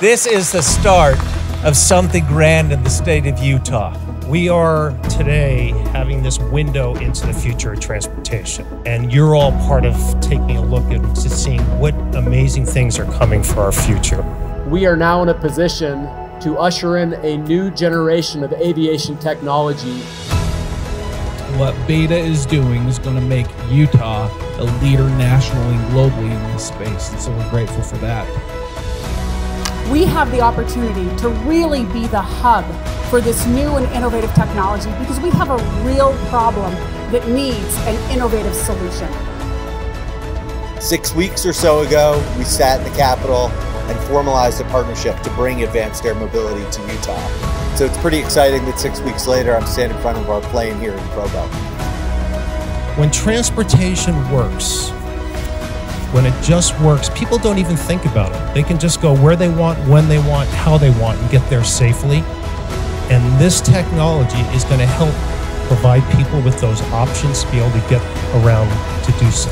This is the start of something grand in the state of Utah. We are today having this window into the future of transportation, and you're all part of taking a look at seeing what amazing things are coming for our future. We are now in a position to usher in a new generation of aviation technology. What Beta is doing is going to make Utah a leader nationally and globally in this space, and so we're grateful for that we have the opportunity to really be the hub for this new and innovative technology because we have a real problem that needs an innovative solution. Six weeks or so ago, we sat in the Capitol and formalized a partnership to bring advanced air mobility to Utah. So it's pretty exciting that six weeks later, I'm standing in front of our plane here in Provo. When transportation works, when it just works, people don't even think about it. They can just go where they want, when they want, how they want, and get there safely. And this technology is going to help provide people with those options to be able to get around to do so.